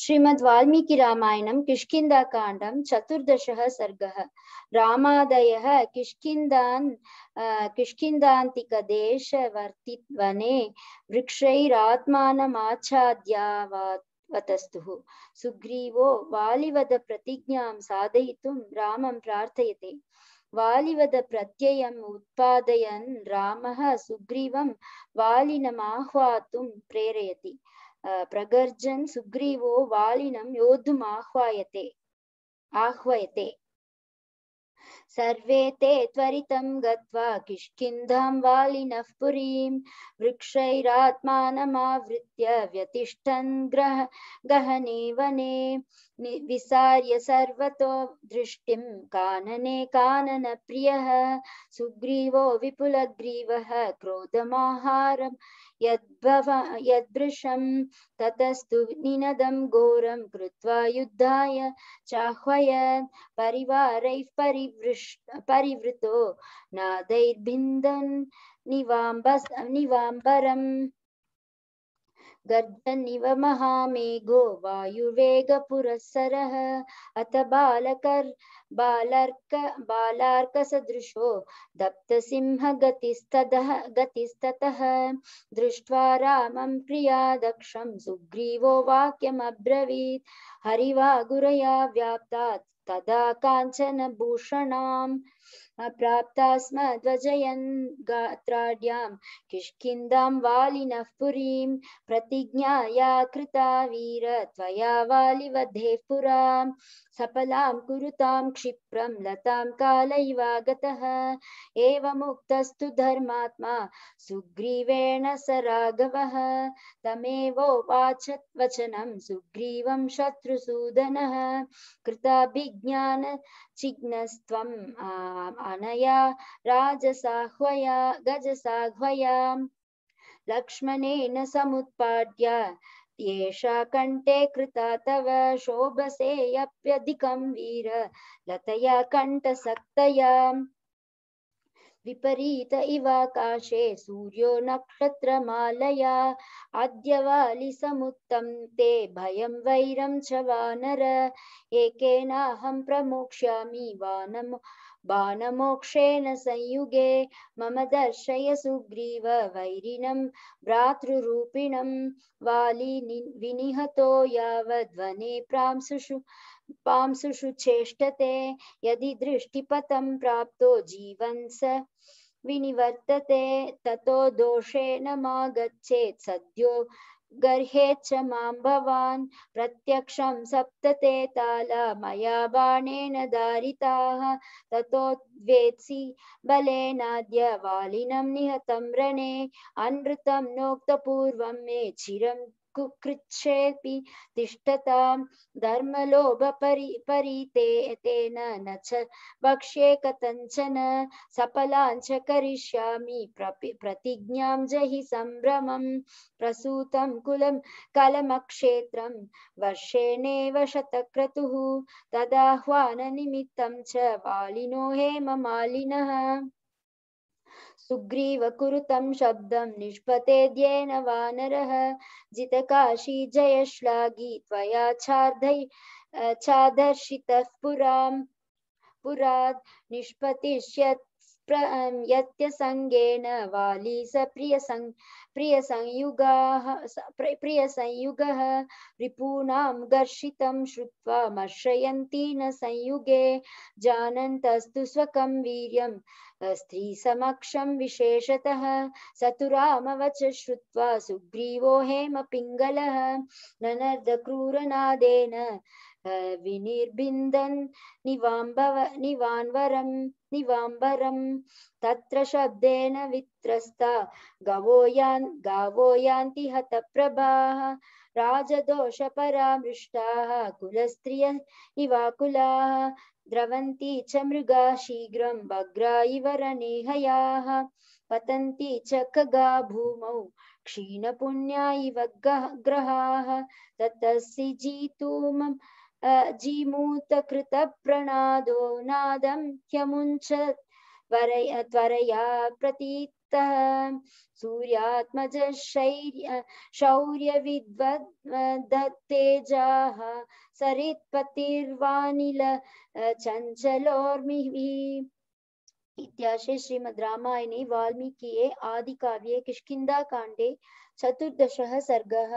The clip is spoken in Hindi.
श्रीमद् वाल्मीकि रामायणं किष्किन्धाकाण्डं चतुर्दशः सर्गः। रामादयः किष्किन्धान् किष्किन्धान्तिकदेशवर्तिवने वृक्षैरात्मानमाच्छाद्यावतस्तुः। सुग्रीवो वालिवद साधयितुं रामं प्रार्थयते। वालिवद प्रत्ययम् उत्पादयन् रामः सुग्रीवं वालिनमाह्वातुं प्रेरयति। प्रगर्जन् सुग्रीवो वालिनं योद्धुम् आह्वायते, आह्वयते। सर्वे ते त्वरितं गत्वा किष्किन्धां वालिनः पुरीं वृक्षैरात्मानमावृत्य व्यतिष्ठन् ग्रह गहने वने विसार्य सर्वतो दृष्टिं कानने काननप्रियः। सुग्रीवो विपुलग्रीवः क्रोधमाहारं यद्भव यद्भृशं ततस्तु निनदं घोरं कृत्वा युद्धाय चाह्वयत् परिवारैः परिवृष्ट परिवृतो नादैर्भिन्दन् निवाम्बस् निवाम्बरम्। गर्जन्निव महामेघो वायुवेगपुरःसरः अथ बालकर्, बालर्क, बालार्कसदृशो दप्तसिंहगतिस्ततः गतिस्ततः। दृष्ट्वा रामं प्रियादक्षं सुग्रीवो वाक्यमब्रवीत्। हरिवा गुरया व्याप्तात् तदा काञ्चनभूषणाम्। प्राप्ता स्म ध्वजयन् गात्राढ्यां किष्किन्धां वालिनः पुरीं प्रतिज्ञाया कृता वीर, त्वया वालिवधेः पुरा सफलां कुरुतां क्षिप्रं, लतां कालैवागतः। एवमुक्तस्तु धर्मात्मा, सुग्रीवेण स राघवः। तमेवोवाच वचनं, सुग्रीवं शत्रुसूदनः। कृताभिज्ञान चिग्नस्त्वम् अनया राजसाह्वया, गजसाह्वया। लक्ष्मणेन समुत्पाद्य एषा कण्ठे कृता तव, शोभसेऽप्यधिकं वीर, लतया कण्ठसक्तया। विपरीत इवाकाशे, सूर्यो नक्षत्रमालया अद्य वालिसमुत्तं ते, भयं वैरं च वानर। एकेनाहं प्रमोक्ष्यामि वानम बाणमोक्षेण संयुगे, मम दर्शय सुग्रीव वैरिणं भ्रातृरूपिणं वाली विनिहतो यावद्वने प्रांसुषु, पांसुषु चेष्टते, यदि दृष्टिपथं प्राप्तो जीवन् स विनिवर्तते, ततो दोषेण मा गच्छेत् सद्यो गर्हेच्च माँ भवान्, प्रत्यक्षं सप्तते ताला, मया बाणेन दारिताः, ततो द्वेत्सि बलेनाद्य वालिनं निहतं रणे अनृतं नोक्तपूर्वं मे चिरं कुकृच्छेऽपि तिष्ठतां धर्मलोभपरि तेन न च वक्ष्ये कथञ्चन सफलाञ्च करिष्यामि। प्रतिज्ञां जहि सम्भ्रमं प्रसूतं कुलं कलमक्षेत्रं वर्षेणेव शतक्रतुः तदाह्वाननिमित्तं च वालिनो हेममालिनः। सुग्रीव कुरुतं शब्दं निष्पतेद्येन वानरः। जितकाशी जयश्लाघी त्वया चार्धै चादर्शितः पुरां पुराद् निष्पतिष्यत् यत्यसङ्गेन वाली स प्रियसङ् प्रियसंयुगाः प्रियसंयुगः रिपूणां गर्षितं श्रुत्वा मर्शयन्ती न संयुगे, जानन्तस्तु स्वकं वीर्यं स्त्रीसमक्षं विशेषतः स तु रामवच श्रुत्वा सुग्रीवो हेमपिङ्गलः, ननर्दक्रूरनादेन विनिर्बिन्दन् निवाम्बव निवान्वरं निवाम्बरं तत्र शब्देन वित्रस्ता। गवो यान् गावो यान्ति हतप्रभाः। राजदोषपरामृष्टाः। कुलस्त्रिय इवाकुलाः द्रवन्ति च मृगा शीघ्रं वग्रा इव रनेहयाः। पतन्ति च खगा भूमौ। क्षीणपुण्या इव ग्रहाः ततसि जीतुमं जीमूतकृतप्रणादो नादं ह्यमुञ्च त्वरया त्वरया प्रति प्रयुक्तः सूर्यात्मज शैर्य शौर्यविद्वद्दत्तेजाः सरित्पतिर्वानिल चञ्चलोर्मिः इत्याशे श्रीमद् रामायणे वाल्मीकिये आदिकाव्ये किष्किन्धाकाण्डे चतुर्दशः सर्गः।